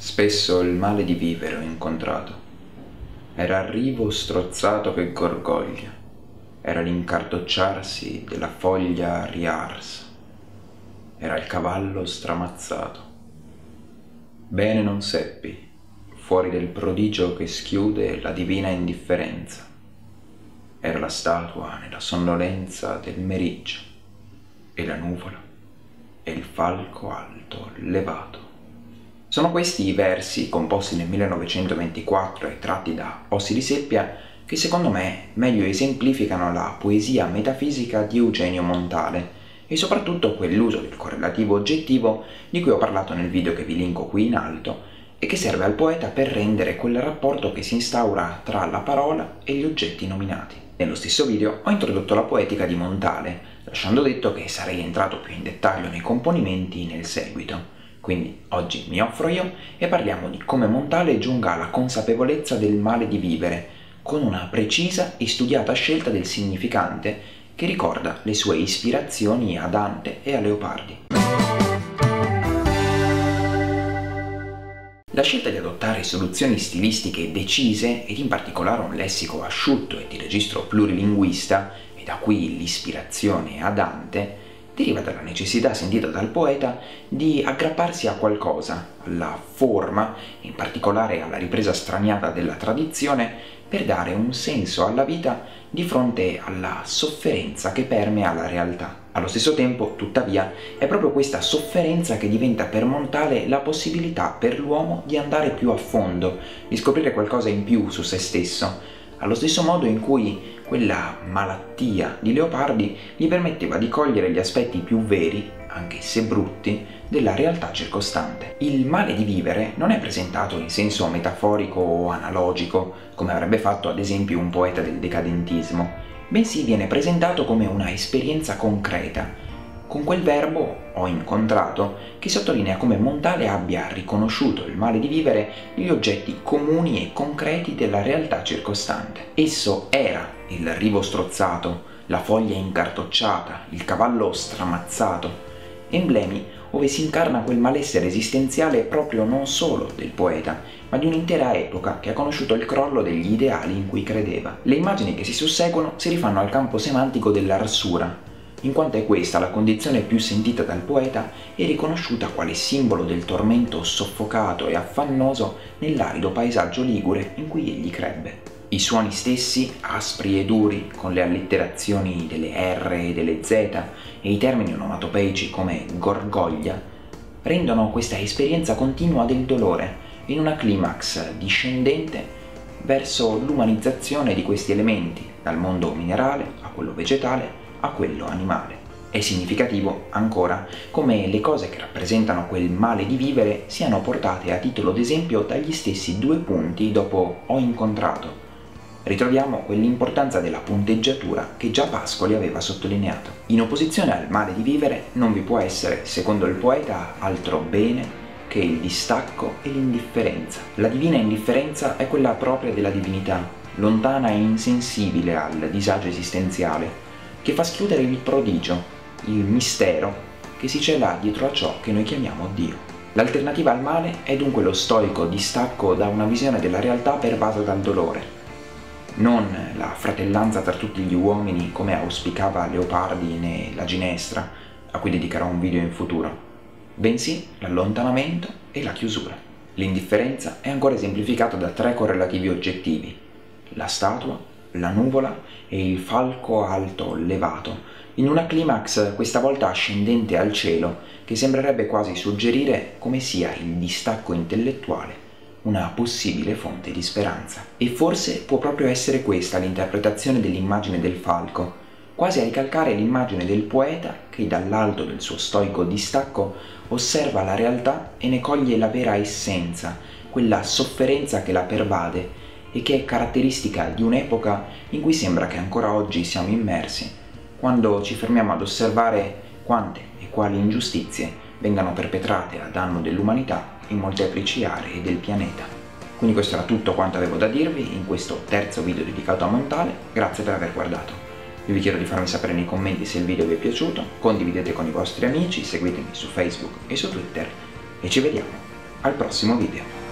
Spesso il male di vivere ho incontrato. Era arrivo strozzato che gorgoglia. Era l'incartocciarsi della foglia riarsa. Era il cavallo stramazzato. Bene non seppi, fuori del prodigio che schiude la divina indifferenza. Era la statua nella sonnolenza del meriggio e la nuvola e il falco alto levato. Sono questi i versi, composti nel 1924 e tratti da Ossi di Seppia, che secondo me meglio esemplificano la poesia metafisica di Eugenio Montale e soprattutto quell'uso del correlativo oggettivo di cui ho parlato nel video che vi linko qui in alto e che serve al poeta per rendere quel rapporto che si instaura tra la parola e gli oggetti nominati. Nello stesso video ho introdotto la poetica di Montale, lasciando detto che sarei entrato più in dettaglio nei componimenti nel seguito. Quindi oggi mi offro io e parliamo di come Montale giunga alla consapevolezza del male di vivere, con una precisa e studiata scelta del significante che ricorda le sue ispirazioni a Dante e a Leopardi. La scelta di adottare soluzioni stilistiche decise ed in particolare un lessico asciutto e di registro plurilinguista, e da qui l'ispirazione a Dante, deriva dalla necessità sentita dal poeta di aggrapparsi a qualcosa, alla forma, in particolare alla ripresa straniata della tradizione, per dare un senso alla vita di fronte alla sofferenza che permea la realtà. Allo stesso tempo, tuttavia, è proprio questa sofferenza che diventa per Montale la possibilità per l'uomo di andare più a fondo, di scoprire qualcosa in più su se stesso, allo stesso modo in cui quella malattia di Leopardi gli permetteva di cogliere gli aspetti più veri, anche se brutti, della realtà circostante. Il male di vivere non è presentato in senso metaforico o analogico, come avrebbe fatto ad esempio un poeta del decadentismo, bensì viene presentato come una esperienza concreta, con quel verbo ho incontrato che sottolinea come Montale abbia riconosciuto il male di vivere negli oggetti comuni e concreti della realtà circostante. Esso era il rivo strozzato, la foglia incartocciata, il cavallo stramazzato, emblemi ove si incarna quel malessere esistenziale proprio non solo del poeta, ma di un'intera epoca che ha conosciuto il crollo degli ideali in cui credeva. Le immagini che si susseguono si rifanno al campo semantico dell'arsura, in quanto è questa la condizione più sentita dal poeta e riconosciuta quale simbolo del tormento soffocato e affannoso nell'arido paesaggio ligure in cui egli crebbe. I suoni stessi, aspri e duri, con le allitterazioni delle R e delle Z e i termini onomatopeici come gorgoglia, rendono questa esperienza continua del dolore in una climax discendente verso l'umanizzazione di questi elementi, dal mondo minerale a quello vegetale a quello animale. È significativo, ancora, come le cose che rappresentano quel male di vivere siano portate a titolo d'esempio dagli stessi due punti dopo ho incontrato. Ritroviamo quell'importanza della punteggiatura che già Pascoli aveva sottolineato. In opposizione al male di vivere non vi può essere, secondo il poeta, altro bene che il distacco e l'indifferenza. La divina indifferenza è quella propria della divinità, lontana e insensibile al disagio esistenziale, che fa schiudere il prodigio, il mistero che si cela dietro a ciò che noi chiamiamo Dio. L'alternativa al male è dunque lo stoico distacco da una visione della realtà pervasa dal dolore, non la fratellanza tra tutti gli uomini come auspicava Leopardi né la Ginestra, a cui dedicherò un video in futuro, bensì l'allontanamento e la chiusura. L'indifferenza è ancora esemplificata da tre correlativi oggettivi, la statua, la nuvola e il falco alto levato, in una climax questa volta ascendente al cielo che sembrerebbe quasi suggerire come sia il distacco intellettuale una possibile fonte di speranza. E forse può proprio essere questa l'interpretazione dell'immagine del falco, quasi a ricalcare l'immagine del poeta che dall'alto del suo stoico distacco osserva la realtà e ne coglie la vera essenza, quella sofferenza che la pervade e che è caratteristica di un'epoca in cui sembra che ancora oggi siamo immersi, quando ci fermiamo ad osservare quante e quali ingiustizie vengano perpetrate a danno dell'umanità in molteplici aree del pianeta. Quindi questo era tutto quanto avevo da dirvi in questo terzo video dedicato a Montale, grazie per aver guardato. Io vi chiedo di farmi sapere nei commenti se il video vi è piaciuto, condividete con i vostri amici, seguitemi su Facebook e su Twitter e ci vediamo al prossimo video.